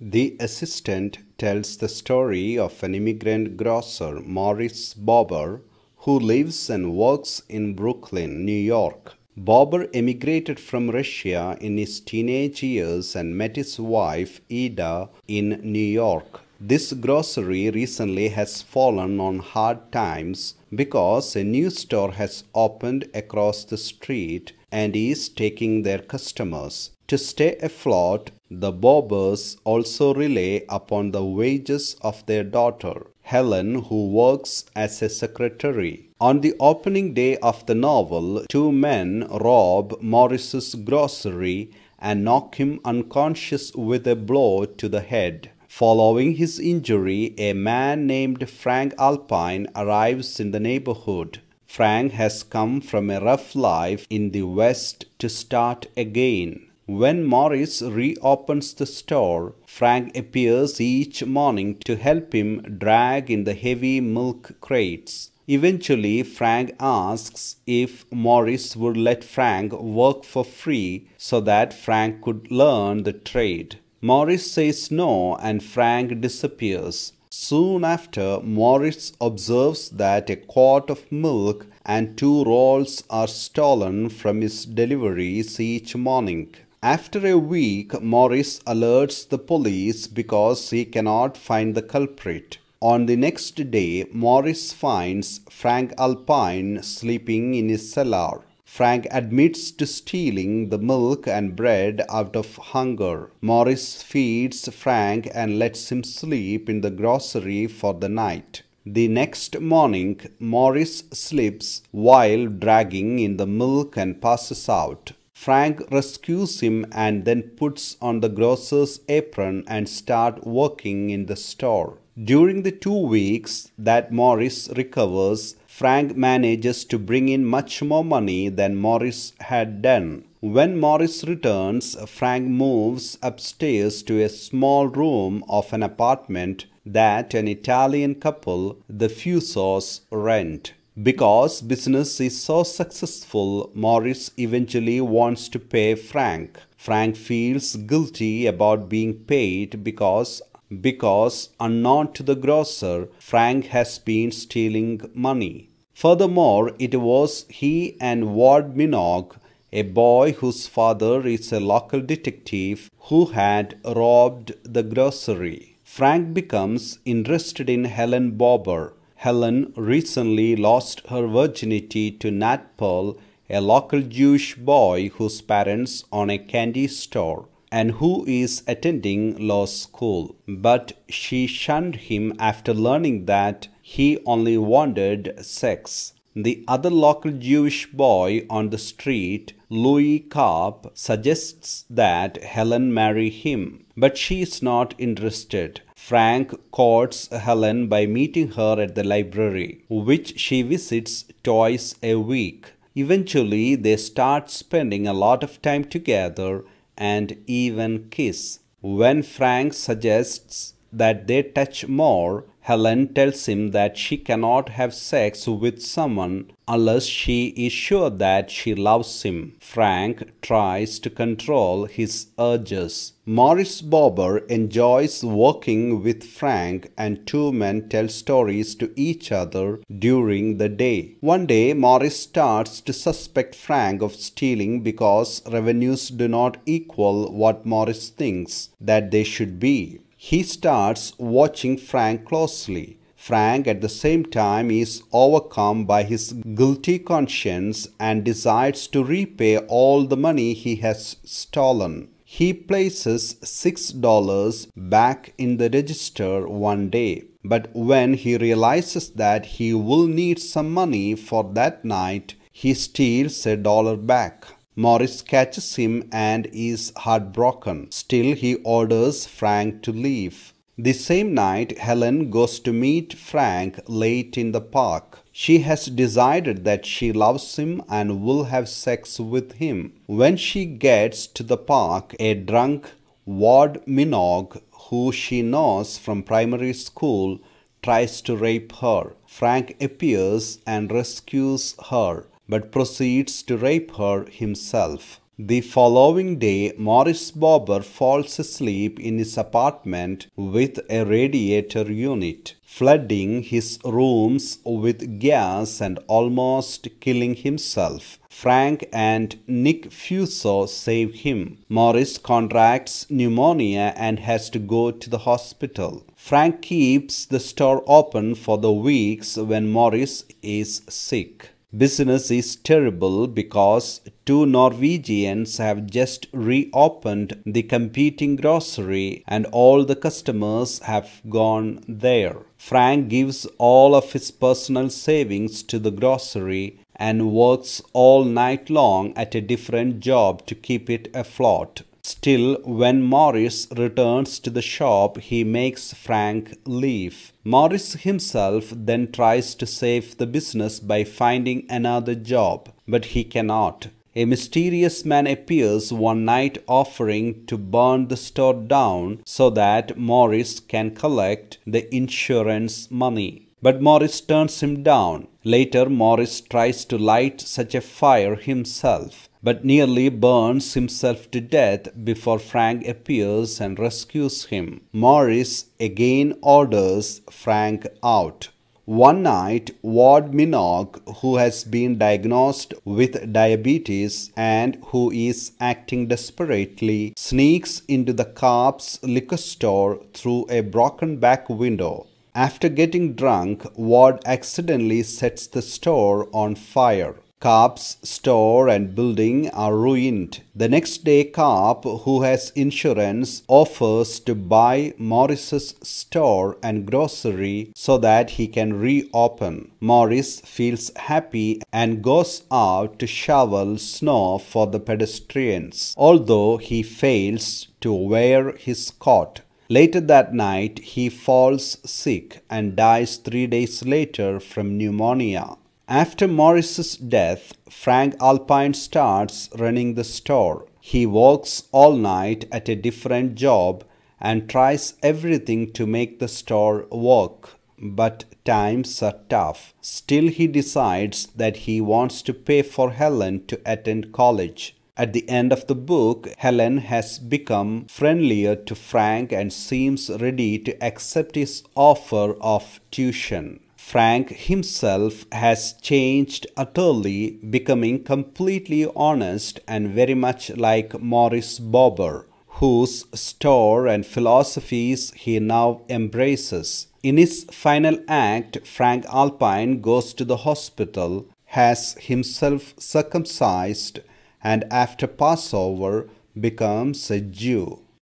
The assistant tells the story of an immigrant grocer, Morris Bober, who lives and works in Brooklyn, New York. Bober emigrated from Russia in his teenage years and met his wife, Ida, in New York. This grocery recently has fallen on hard times because a new store has opened across the street and is taking their customers. To stay afloat, the Bobers also rely upon the wages of their daughter, Helen, who works as a secretary. On the opening day of the novel, two men rob Morris's grocery and knock him unconscious with a blow to the head. Following his injury, a man named Frank Alpine arrives in the neighborhood. Frank has come from a rough life in the West to start again. When Morris reopens the store, Frank appears each morning to help him drag in the heavy milk crates. Eventually, Frank asks if Morris would let Frank work for free so that Frank could learn the trade. Morris says no and Frank disappears. Soon after, Morris observes that a quart of milk and two rolls are stolen from his deliveries each morning. After a week, Morris alerts the police because he cannot find the culprit. On the next day, Morris finds Frank Alpine sleeping in his cellar. Frank admits to stealing the milk and bread out of hunger. Morris feeds Frank and lets him sleep in the grocery for the night. The next morning, Morris sleeps while dragging in the milk and passes out. Frank rescues him and then puts on the grocer's apron and start working in the store. During the two weeks that Morris recovers, Frank manages to bring in much more money than Morris had done. When Morris returns, Frank moves upstairs to a small room of an apartment that an Italian couple, the Fusos, rent. Because business is so successful, Morris eventually wants to pay Frank. Frank feels guilty about being paid because because unknown to the grocer, Frank has been stealing money. Furthermore, it was he and Ward Minogue, a boy whose father is a local detective, who had robbed the grocery. Frank becomes interested in Helen Bober. Helen recently lost her virginity to Nat Pearl, a local Jewish boy whose parents own a candy store and who is attending law school. But she shunned him after learning that he only wanted sex. The other local Jewish boy on the street, Louis Karp, suggests that Helen marry him, but she is not interested. Frank courts Helen by meeting her at the library, which she visits twice a week. Eventually, they start spending a lot of time together and even kiss. When Frank suggests that they touch more, Helen tells him that she cannot have sex with someone unless she is sure that she loves him. Frank tries to control his urges. Morris Bober enjoys working with Frank and two men tell stories to each other during the day. One day, Morris starts to suspect Frank of stealing because revenues do not equal what Morris thinks that they should be. He starts watching Frank closely. Frank, at the same time, is overcome by his guilty conscience and decides to repay all the money he has stolen. He places $6 back in the register one day. But when he realizes that he will need some money for that night, he steals a dollar back. Morris catches him and is heartbroken. Still, he orders Frank to leave. The same night, Helen goes to meet Frank late in the park. She has decided that she loves him and will have sex with him. When she gets to the park, a drunk Ward Minogue, who she knows from primary school, tries to rape her. Frank appears and rescues her but proceeds to rape her himself. The following day, Morris Bober falls asleep in his apartment with a radiator unit, flooding his rooms with gas and almost killing himself. Frank and Nick Fuso save him. Morris contracts pneumonia and has to go to the hospital. Frank keeps the store open for the weeks when Morris is sick. Business is terrible because two Norwegians have just reopened the competing grocery and all the customers have gone there. Frank gives all of his personal savings to the grocery and works all night long at a different job to keep it afloat. Still, when Morris returns to the shop, he makes Frank leave. Morris himself then tries to save the business by finding another job, but he cannot. A mysterious man appears one night offering to burn the store down so that Morris can collect the insurance money. But Morris turns him down. Later, Morris tries to light such a fire himself but nearly burns himself to death before Frank appears and rescues him. Morris again orders Frank out. One night, Ward Minogue, who has been diagnosed with diabetes and who is acting desperately, sneaks into the Karp's liquor store through a broken back window. After getting drunk, Ward accidentally sets the store on fire. Karp's store and building are ruined. The next day, Karp, who has insurance, offers to buy Morris's store and grocery so that he can reopen. Morris feels happy and goes out to shovel snow for the pedestrians, although he fails to wear his coat. Later that night, he falls sick and dies three days later from pneumonia. After Morris's death, Frank Alpine starts running the store. He works all night at a different job and tries everything to make the store work. But times are tough. Still, he decides that he wants to pay for Helen to attend college. At the end of the book, Helen has become friendlier to Frank and seems ready to accept his offer of tuition. Frank himself has changed utterly, becoming completely honest and very much like Morris Bober, whose store and philosophies he now embraces. In his final act, Frank Alpine goes to the hospital, has himself circumcised, and after Passover becomes a Jew.